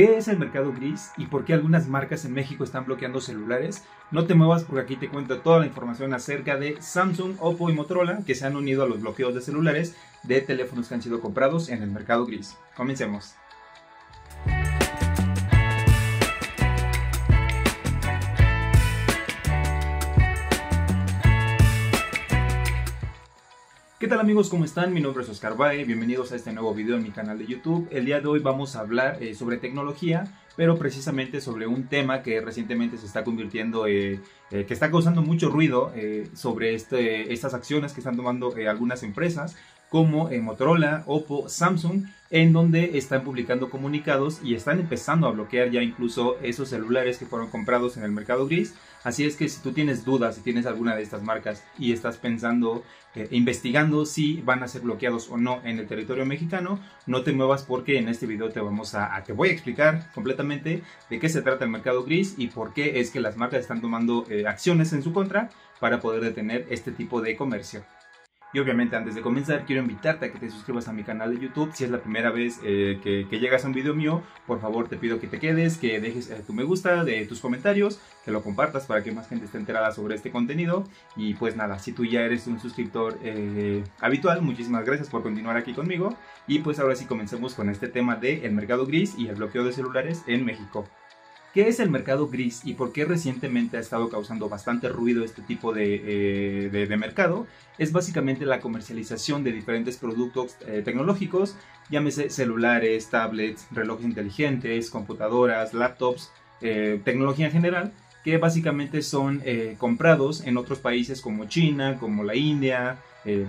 ¿Qué es el mercado gris y por qué algunas marcas en México están bloqueando celulares? No te muevas porque aquí te cuento toda la información acerca de Samsung, Oppo y Motorola que se han unido a los bloqueos de celulares de teléfonos que han sido comprados en el mercado gris. Comencemos. ¿Qué tal amigos? ¿Cómo están? Mi nombre es Oscar Bae, bienvenidos a este nuevo video en mi canal de YouTube. El día de hoy vamos a hablar eh, sobre tecnología, pero precisamente sobre un tema que recientemente se está convirtiendo, eh, eh, que está causando mucho ruido sobre este, estas acciones que están tomando algunas empresas como Motorola, Oppo, Samsung, en donde están publicando comunicados y están empezando a bloquear ya incluso esos celulares que fueron comprados en el mercado gris Así es que si tú tienes dudas, si tienes alguna de estas marcas y estás pensando, eh, investigando si van a ser bloqueados o no en el territorio mexicano, no te muevas porque en este video te vamos a, te voy a explicar completamente de qué se trata el mercado gris y por qué es que las marcas están tomando eh, acciones en su contra para poder detener este tipo de comercio. Y obviamente antes de comenzar quiero invitarte a que te suscribas a mi canal de YouTube. Si es la primera vez eh, que, llegas a un video mío, por favor te pido que te quedes, que dejes eh, tu me gusta, de tus comentarios, que lo compartas para que más gente esté enterada sobre este contenido. Y pues nada, si tú ya eres un suscriptor eh, habitual, muchísimas gracias por continuar aquí conmigo. Y pues ahora sí comencemos con este tema del el mercado gris y el bloqueo de celulares en México. ¿Qué es el mercado gris y por qué recientemente ha estado causando bastante ruido este tipo de, eh, mercado? Es básicamente la comercialización de diferentes productos eh, tecnológicos, llámese celulares, tablets, relojes inteligentes, computadoras, laptops, eh, tecnología en general, que básicamente son comprados en otros países como China, como la India,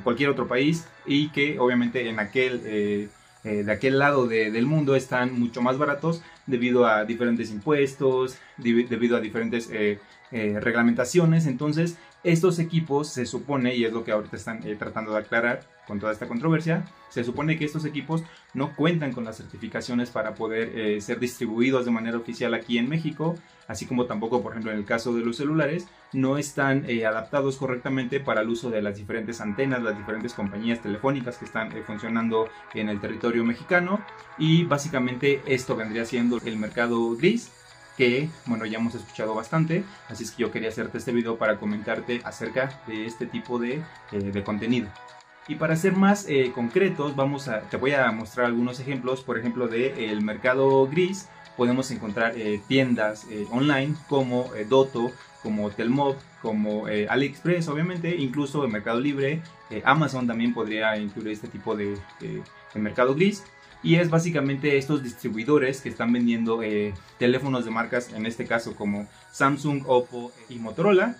cualquier otro país, y que obviamente en aquel de aquel lado del mundo están mucho más baratos debido a diferentes impuestos, debido a diferentes eh, eh, reglamentaciones. Entonces, estos equipos se supone, y es lo que ahorita están tratando de aclarar con toda esta controversia, se supone que estos equipos no cuentan con las certificaciones para poder ser distribuidos de manera oficial aquí en México, así como tampoco, por ejemplo, en el caso de los celulares, no están adaptados correctamente para el uso de las diferentes antenas, las diferentes compañías telefónicas que están funcionando en el territorio mexicano. Y básicamente esto vendría siendo el mercado gris que, bueno, ya hemos escuchado bastante, así es que yo quería hacerte este video para comentarte acerca de este tipo de, eh, contenido. Y para ser más eh, concretos, vamos a, te voy a mostrar algunos ejemplos, por ejemplo, del el mercado gris, podemos encontrar eh, tiendas online como Doto, como Telmob, como AliExpress, obviamente, incluso el Mercado Libre, Amazon también podría incluir este tipo de, de mercado gris. Y es básicamente estos distribuidores que están vendiendo eh, teléfonos de marcas, en este caso como Samsung, Oppo y Motorola,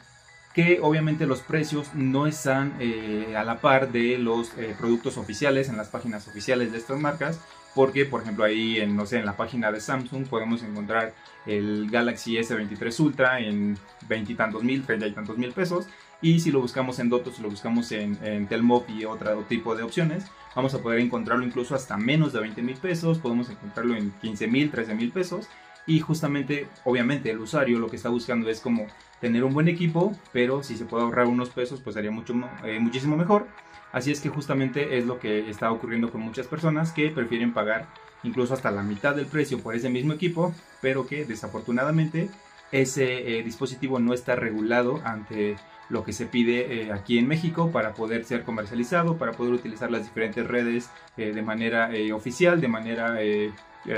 que obviamente los precios no están eh, a la par de los eh, productos oficiales en las páginas oficiales de estas marcas, porque por ejemplo ahí en, no sé, en la página de Samsung podemos encontrar el Galaxy S23 Ultra en veintitantos mil, treinta y tantos mil pesos, y si lo buscamos en Doto, si lo buscamos en, en y otro tipo de opciones, vamos a poder encontrarlo incluso hasta menos de 20 mil pesos, podemos encontrarlo en 15 mil, 13 mil pesos. Y justamente, obviamente, el usuario lo que está buscando es como tener un buen equipo, pero si se puede ahorrar unos pesos, pues sería mucho, eh, muchísimo mejor. Así es que justamente es lo que está ocurriendo con muchas personas que prefieren pagar incluso hasta la mitad del precio por ese mismo equipo, pero que desafortunadamente ese eh, dispositivo no está regulado ante lo que se pide eh, aquí en México para poder ser comercializado, para poder utilizar las diferentes redes de manera oficial, de manera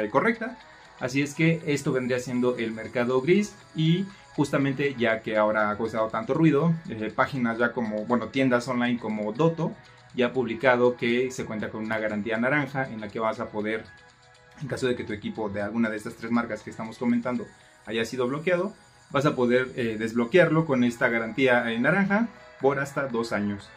correcta. Así es que esto vendría siendo el mercado gris y justamente ya que ahora ha causado tanto ruido, páginas ya como, bueno, tiendas online como Doto ya ha publicado que se cuenta con una garantía naranja en la que vas a poder, en caso de que tu equipo de alguna de estas tres marcas que estamos comentando haya sido bloqueado, vas a poder eh, desbloquearlo con esta garantía en naranja por hasta dos años.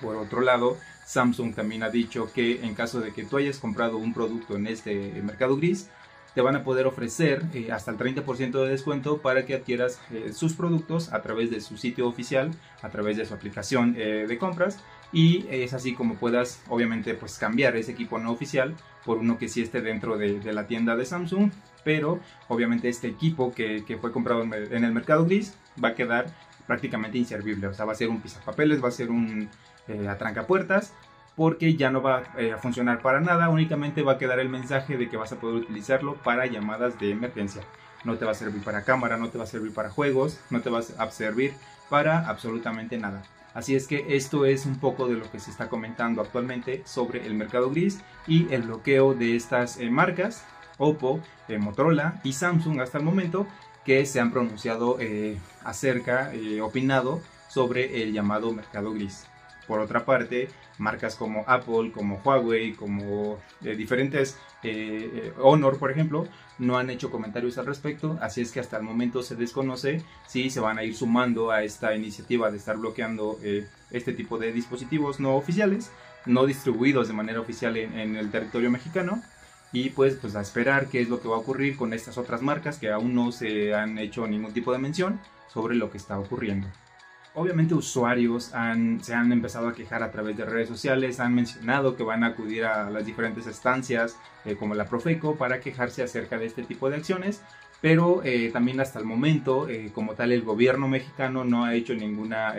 Por otro lado, Samsung también ha dicho que en caso de que tú hayas comprado un producto en este mercado gris, te van a poder ofrecer eh, hasta el 30% de descuento para que adquieras eh, sus productos a través de su sitio oficial, a través de su aplicación de compras. Y es así como puedas obviamente pues cambiar ese equipo no oficial por uno que sí esté dentro de, de la tienda de Samsung. Pero obviamente este equipo que, que, fue comprado en el mercado gris va a quedar prácticamente inservible, o sea, va a ser un pisapapeles, va a ser un eh, atrancapuertas porque ya no va eh, a funcionar para nada, únicamente va a quedar el mensaje de que vas a poder utilizarlo para llamadas de emergencia. No te va a servir para cámara, no te va a servir para juegos, no te va a servir para absolutamente nada. Así es que esto es un poco de lo que se está comentando actualmente sobre el mercado gris y el bloqueo de estas eh, marcas, Oppo, eh, Motorola y Samsung hasta el momento, que se han pronunciado acerca, opinado sobre el llamado mercado gris. Por otra parte, marcas como Apple, como Huawei, como eh, diferentes eh, eh, Honor, por ejemplo, no han hecho comentarios al respecto, así es que hasta el momento se desconoce si se van a ir sumando a esta iniciativa de estar bloqueando este tipo de dispositivos no oficiales, no distribuidos de manera oficial en, en, el territorio mexicano. Y pues, pues a esperar qué es lo que va a ocurrir con estas otras marcas que aún no se han hecho ningún tipo de mención sobre lo que está ocurriendo. Obviamente usuarios se han empezado a quejar a través de redes sociales, han mencionado que van a acudir a las diferentes estancias eh, como la Profeco para quejarse acerca de este tipo de acciones, pero eh, también hasta el momento, eh, como tal, el gobierno mexicano no ha hecho ninguna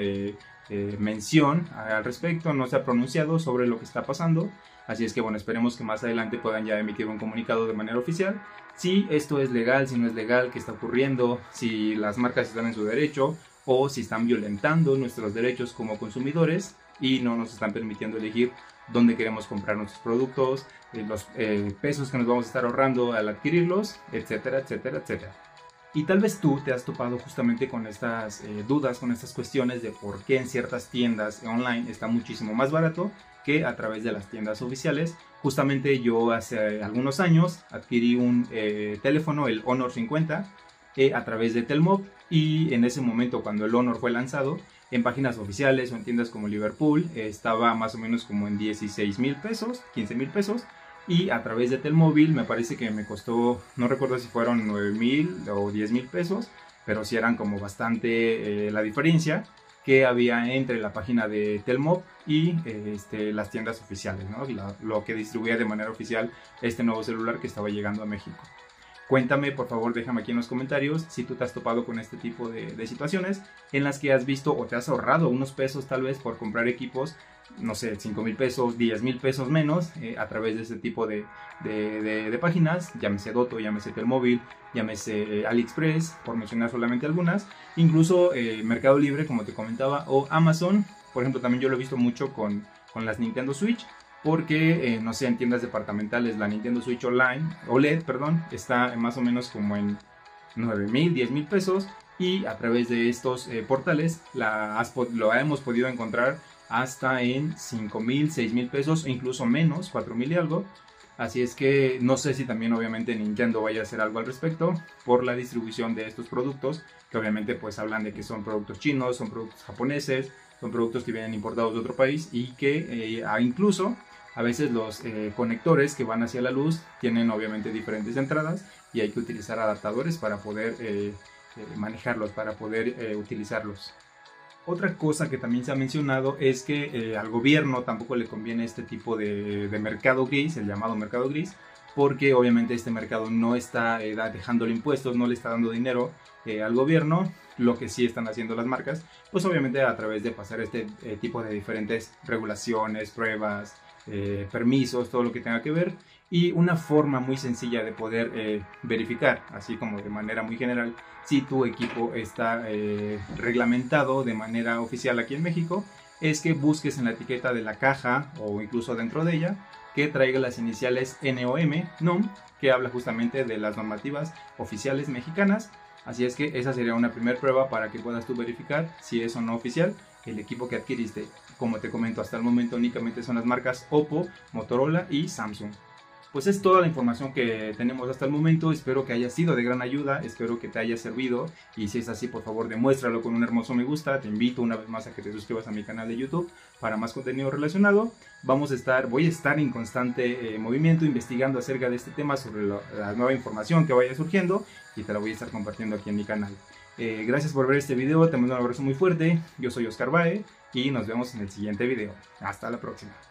mención al respecto, no se ha pronunciado sobre lo que está pasando. Así es que bueno, esperemos que más adelante puedan ya emitir un comunicado de manera oficial. Si esto es legal, si no es legal, qué está ocurriendo, si las marcas están en su derecho o si están violentando nuestros derechos como consumidores y no nos están permitiendo elegir dónde queremos comprar nuestros productos, eh, los eh, pesos que nos vamos a estar ahorrando al adquirirlos, etcétera, etcétera, etcétera. Y tal vez tú te has topado justamente con estas eh, dudas, con estas cuestiones de por qué en ciertas tiendas online está muchísimo más barato que a través de las tiendas oficiales. Justamente yo hace algunos años adquirí un teléfono, el Honor 50, a través de Telmob y en ese momento cuando el Honor fue lanzado en páginas oficiales o en tiendas como Liverpool estaba más o menos como en 16 mil pesos, 15 mil pesos y a través de Telmóvil me parece que me costó, no recuerdo si fueron 9 mil o 10 mil pesos, pero sí eran como bastante eh, la diferencia que había entre la página de Telmob y este, las tiendas oficiales, lo que distribuía de manera oficial este nuevo celular que estaba llegando a México. Cuéntame, por favor, déjame aquí en los comentarios si tú te has topado con este tipo de, situaciones en las que has visto o te has ahorrado unos pesos tal vez por comprar equipos, no sé, 5 mil pesos, 10 mil pesos menos eh, a través de este tipo de, páginas, llámese Doto, llámese Telmóvil, llámese AliExpress, por mencionar solamente algunas, incluso eh, Mercado Libre, como te comentaba, o Amazon, por ejemplo, también yo lo he visto mucho con las Nintendo Switch porque, eh, no sé, en tiendas departamentales la Nintendo Switch Online, OLED, perdón, está más o menos como en 9 mil, 10 mil pesos y a través de estos eh, portales lo hemos podido encontrar hasta en 5 mil, 6 mil pesos e incluso menos, 4 mil y algo. Así es que no sé si también obviamente Nintendo vaya a hacer algo al respecto por la distribución de estos productos, que obviamente pues hablan de que son productos chinos, son productos japoneses, son productos que vienen importados de otro país y que eh, incluso a veces los eh, conectores que van hacia la luz tienen obviamente diferentes entradas y hay que utilizar adaptadores para poder eh, manejarlos, para poder utilizarlos. Otra cosa que también se ha mencionado es que al gobierno tampoco le conviene este tipo de, mercado gris, el llamado mercado gris, porque obviamente este mercado no está dejándole impuestos, no le está dando dinero al gobierno, lo que sí están haciendo las marcas, pues obviamente a través de pasar este eh, tipo de diferentes regulaciones, pruebas, eh, permisos, todo lo que tenga que ver y una forma muy sencilla de poder eh, verificar, así como de manera muy general, si tu equipo está reglamentado de manera oficial aquí en México, es que busques en la etiqueta de la caja o incluso dentro de ella que traiga las iniciales NOM, NOM, que habla justamente de las normativas oficiales mexicanas Así es que esa sería una primera prueba para que puedas tú verificar si es o no oficial el equipo que adquiriste. Como te comento, hasta el momento únicamente son las marcas Oppo, Motorola y Samsung pues es toda la información que tenemos hasta el momento. Espero que haya sido de gran ayuda, espero que te haya servido y si es así, por favor, demuéstralo con un hermoso me gusta. Te invito una vez más a que te suscribas a mi canal de YouTube para más contenido relacionado. Vamos a estar, voy a estar en constante eh, movimiento investigando acerca de este tema sobre la nueva información que vaya surgiendo y te la voy a estar compartiendo aquí en mi canal. Eh, gracias por ver este video, te mando un abrazo muy fuerte. Yo soy Oscar Bae y nos vemos en el siguiente video. Hasta la próxima.